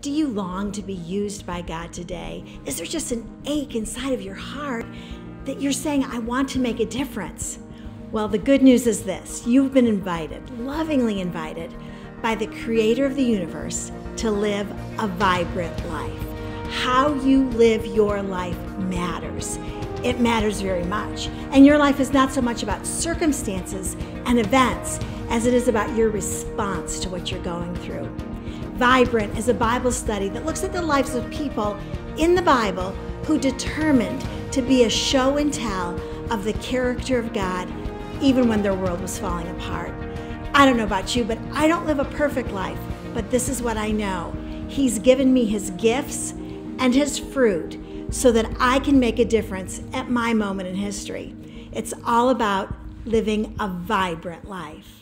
Do you long to be used by God today? Is there just an ache inside of your heart that you're saying, I want to make a difference? Well, the good news is this you've been invited, lovingly invited, by the creator of the universe to live a vibrant life. How you live your life matters. It matters very much. And your life is not so much about circumstances and events as it is about your response to what you're going through. Vibrant is a Bible study that looks at the lives of people in the Bible who determined to be a show and tell of the character of God even when their world was falling apart. I don't know about you, but I don't live a perfect life. But this is what I know He's given me His gifts and His fruit so that I can make a difference at my moment in history. It's all about living a vibrant life.